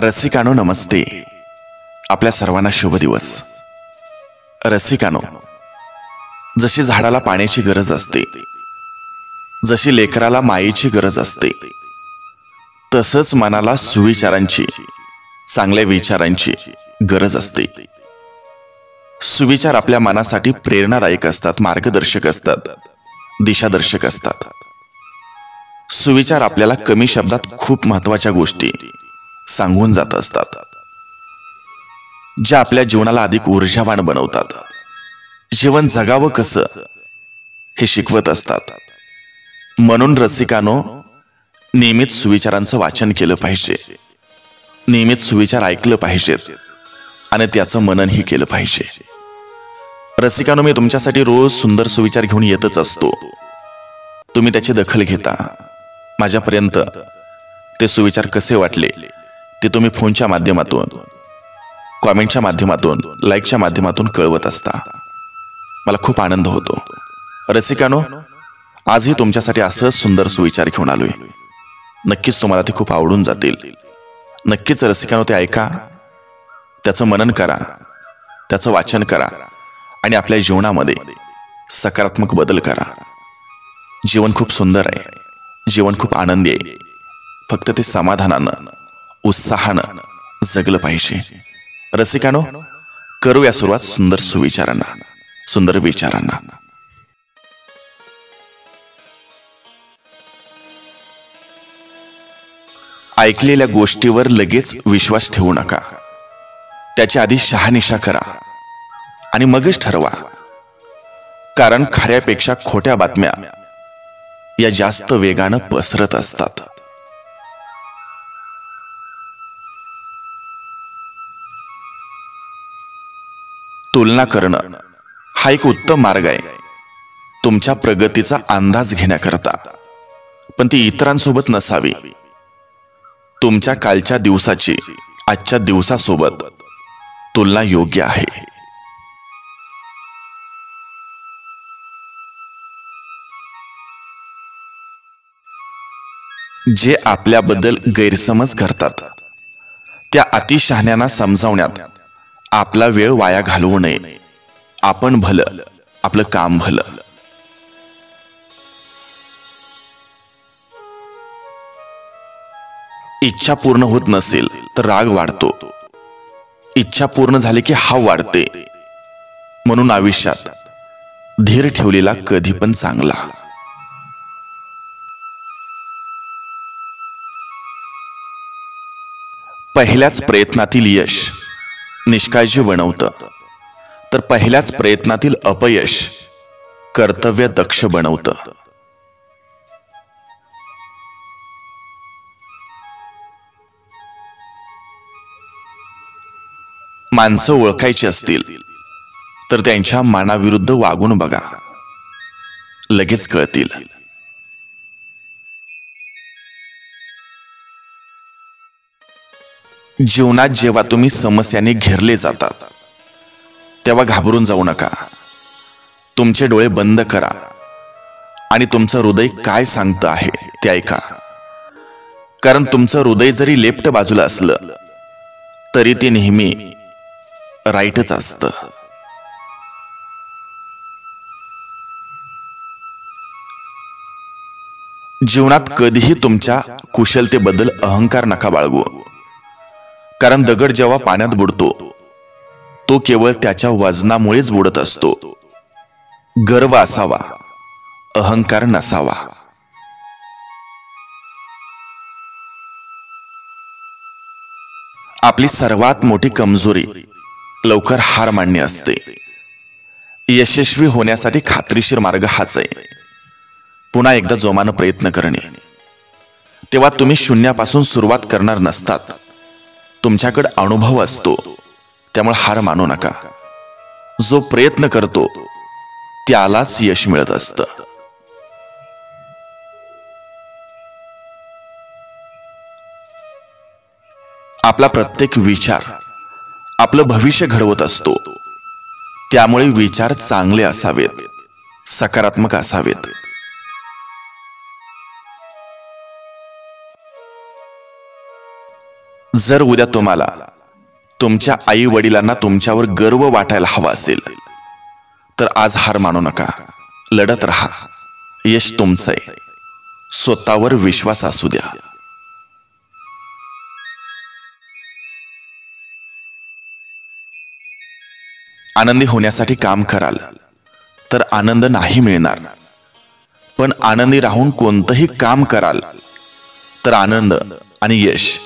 रसिकानो नमस्ते. आपल्या सर्वांना शुभ दिवस. रसिकानो जशी झाडाला पाण्याची गरज असते जशी लेकराला मायेची गरज असते तसंच मनाला सुविचारांची चांगल्या विचारांची गरज असते. सुविचार आपल्या मनासाठी प्रेरणादायक असतात मार्गदर्शक असतात दिशादर्शक असतात. सुविचार आपल्याला कमी शब्दात खूप महत्त्वाच्या गोष्टी सांगून जात असतात ज्या आपल्या जीवनाला अधिक ऊर्जावान बनवतात. जीवन जगावं कसं हे शिकवत असतात. म्हणून रसिकानो नियमित सुविचारांचं वाचन केलं पाहिजे. नियमित सुविचार ऐकलं पाहिजेत आणि त्याचं मननही केलं पाहिजे. रसिकानो मी तुमच्यासाठी रोज सुंदर सुविचार घेऊन येतच असतो. तुम्ही त्याची दखल घेता. माझ्यापर्यंत ते सुविचार कसे वाटले? ते तुम्ही फोनच्या माध्यमातून कॉमेंटच्या माध्यमातून लाईकच्या माध्यमातून कळवत असता. मला खूप आनंद होतो. रसिकानो आजही तुमच्यासाठी असंच सुंदर सुविचार घेऊन आलोय. नक्कीच तुम्हाला ते खूप आवडून जातील. नक्कीच रसिकानो ते ऐका. त्याचं मनन करा. त्याचं वाचन करा. आणि आपल्या जीवनामध्ये सकारात्मक बदल करा. जीवन खूप सुंदर आहे. जीवन खूप आनंदी आहे. फक्त ते समाधानानं उत्साहानं जगलं पाहिजे. रसिकानो करूया सुरुवात सुंदर सुविचारांना सुंदर विचारांना. ऐकलेल्या गोष्टीवर लगेच विश्वास ठेवू नका. त्याच्या आधी शहानिशा करा आणि मगच ठरवा. कारण खऱ्यापेक्षा खोट्या बातम्या या जास्त वेगानं पसरत असतात. तुलना करणं हा एक उत्तम मार्ग आहे. तुमच्या प्रगतीचा अंदाज घेण्याकरता. पण ती इतरांसोबत नसावी. तुमच्या कालच्या दिवसाची आजच्या दिवसासोबत तुलना योग्य आहे. जे आपल्याबद्दल गैरसमज करतात त्या अतिशहाण्यांना समजावण्यात आपला वेळ वाया घालवू नये. आपण भलं आपलं काम भलं. इच्छा पूर्ण होत नसेल तर राग वाढतो. इच्छा पूर्ण झाली की हाव वाढते. म्हणून आयुष्यात धीर ठेवलेला कधी पण चांगला. पहिल्याच प्रयत्नातील यश. निष्काळजी बनवतं. तर पहिल्याच प्रयत्नातील अपयश कर्तव्य दक्ष बनवतं. माणसं ओळखायची असतील तर त्यांच्या मानाविरुद्ध वागून बघा. लगेच कळतील. जीवनात जेव्हा तुम्ही समस्याने घेरले जातात तेव्हा घाबरून जाऊ नका. तुमचे डोळे बंद करा आणि तुमचं हृदय काय सांगतं आहे ते ऐका. कारण तुमचं हृदय जरी लेफ्ट बाजूला असलं तरी ते नेहमी राईटच असतं. जीवनात कधीही तुमच्या कुशलतेबद्दल अहंकार नका बाळगू. कारण दगड जेव्हा पाण्यात बुडतो तो केवळ त्याच्या वजनामुळेच बुडत असतो. गर्व असावा अहंकार नसावा. आपली सर्वात मोठी कमजोरी लवकर हार मानणे असते. यशस्वी होण्यासाठी खात्रीशीर मार्ग हाच आहे. पुन्हा एकदा जोमानं प्रयत्न करणे. तेव्हा तुम्ही शून्यापासून सुरुवात करणार नसतात. तुमच्याकडे अनुभव असतो. त्यामुळे हार मानू नका. जो प्रयत्न करतो त्यालाच यश मिळत असतं. आपला प्रत्येक विचार आपलं भविष्य घडवत असतो. त्यामुळे विचार चांगले असावेत सकारात्मक असावेत. जर उद्या तुम्हाला तुमच्या आई वडिलांना तुमच्यावर गर्व वाटायला हवा असेल तर आज हार मानू नका. लढत राहा. यश तुमचं आहे. स्वतःवर विश्वास असू द्या. आनंदी होण्यासाठी काम कराल तर आनंद नाही मिळणार. पण आनंदी राहून कोणतंही काम कराल तर आनंद आणि यश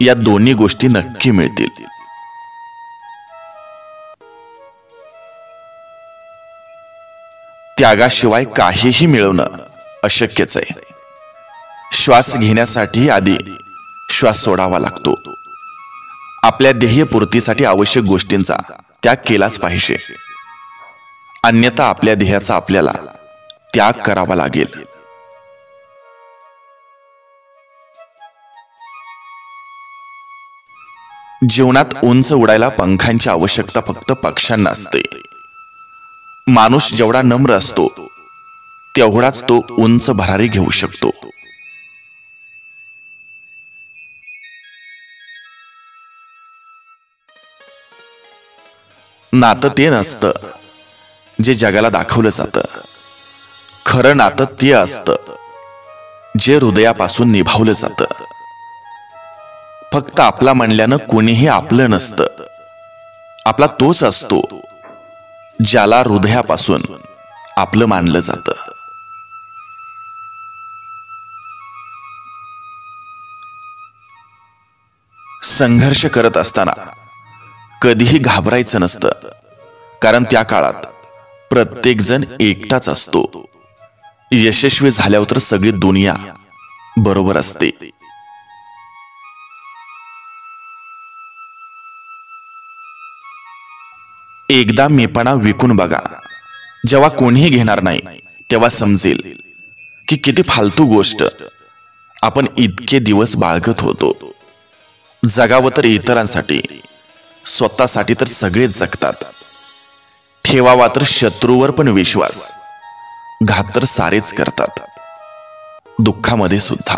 या दोन्ही गोष्टी नक्की मिळतील. त्यागाशिवाय काहीही मिळवणं अशक्यच आहे. श्वास घेण्यासाठी आधी श्वास सोडावा लागतो. आपल्या ध्येयपूर्तीसाठी आवश्यक गोष्टींचा त्याग केलाच पाहिजे. अन्यथा आपल्या ध्येयाचा आपल्याला त्याग करावा लागेल. जीवनात उंच उडायला पंखांची आवश्यकता फक्त पक्ष्यांना असते. माणूस जेवढा नम्र असतो तेवढाच तो उंच भरारी घेऊ शकतो. नातं ते नसतं जे जगाला दाखवलं जातं. खरं नातं ते असतं जे हृदयापासून निभावलं जातं. फक्त आपला म्हणल्यानं कोणीही आपलं नसतं. आपला तोच असतो ज्याला हृदयापासून आपलं मानलं जात. संघर्ष करत असताना कधीही घाबरायचं नसतं कारण त्या काळात प्रत्येक जण एकटाच असतो. यशस्वी झाल्यावर तर सगळी दुनिया बरोबर असते. एकदा मेपणा विकून बघा. जेव्हा कोणीही घेणार नाही तेव्हा समजेल की किती फालतू गोष्ट. आपण इतके दिवस बाळगत होतो. जगावं तर इतरांसाठी स्वतःसाठी तर सगळेच जगतात. ठेवावा तर शत्रूवर पण विश्वास. घात तर सारेच करतात. दुःखामध्ये सुद्धा.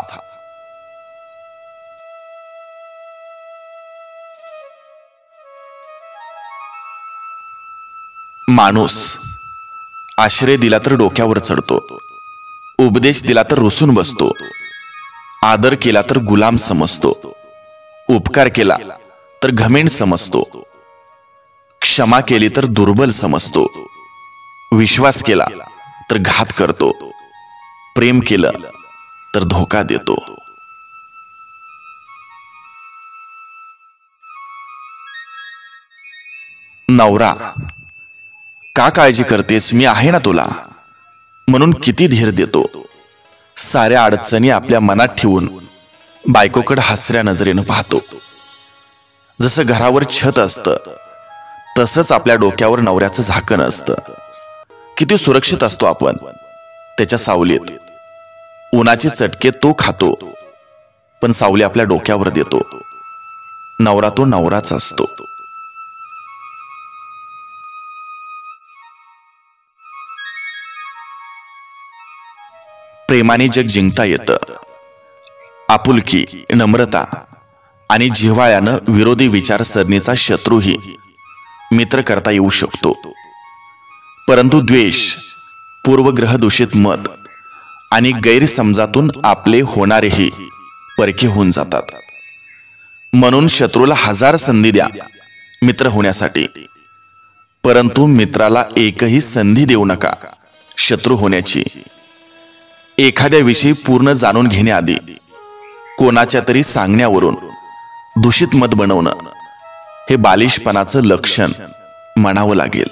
माणूस. आश्रय दिला तर डोक्यावर चढतो. उपदेश दिला तर रुसून बसतो. आदर केला तर गुलाम समजतो. उपकार केला तर घमेंड समजतो. क्षमा केली तर दुर्बल समजतो. विश्वास केला तर घात करतो. प्रेम केलं तर धोका देतो. नवरा. का काळजी करतेस? मी आहे ना तुला. म्हणून किती धीर देतो. साऱ्या अडचणी आपल्या मनात ठेवून बायकोकडे हसऱ्या नजरेनं पाहतो. जसं घरावर छत असतं तसंच आपल्या डोक्यावर नवऱ्याचं झाकण असतं. किती सुरक्षित असतो आपण त्याच्या सावलीत. उन्हाचे चटके तो खातो पण सावली आपल्या डोक्यावर देतो. नवरा तो नवराच असतो. प्रेमाने जग जिंकता येतं. आपुलकी नम्रता आणि जिव्हाळ्यानं विरोधी विचारसरणीचा शत्रूही मित्र करता येऊ शकतो. परंतु द्वेष पूर्वग्रह दूषित मत आणि गैरसमजातून आपले होणारेही परके होऊन जातात. म्हणून शत्रूला हजार संधी द्या मित्र होण्यासाठी. परंतु मित्राला एकही संधी देऊ नका शत्रू होण्याची. एखाद्या विषयी पूर्ण जाणून घेण्याआधी कोणाच्या तरी सांगण्यावरून दूषित मत बनवणं हे बालिशपणाचं लक्षण म्हणावं लागेल.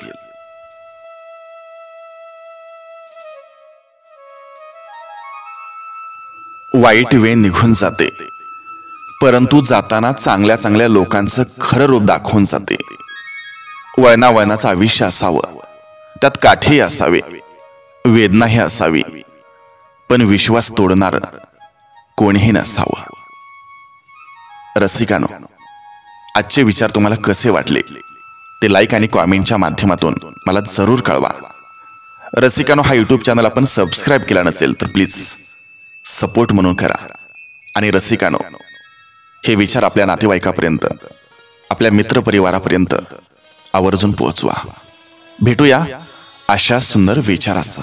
वाईट वेळ निघून जाते. परंतु जाताना चांगल्या चांगल्या लोकांचं खरं रूप दाखवून जाते. वळणावळणाचं आयुष्य असावं. त्यात काठेही असावे. वेदनाही असावी. पण विश्वास तोडणार कोणीही नसावं. रसिकानो आजचे विचार तुम्हाला कसे वाटले? ते लाईक आणि कॉमेंटच्या माध्यमातून मला जरूर कळवा. रसिकानो हा यूट्यूब चॅनल आपण सबस्क्राईब केला नसेल तर प्लीज सपोर्ट म्हणून करा. आणि रसिकानो हे विचार आपल्या नातेवाईकापर्यंत आपल्या मित्रपरिवारापर्यंत आवर्जून पोहोचवा. भेटूया अशा सुंदर विचारासह.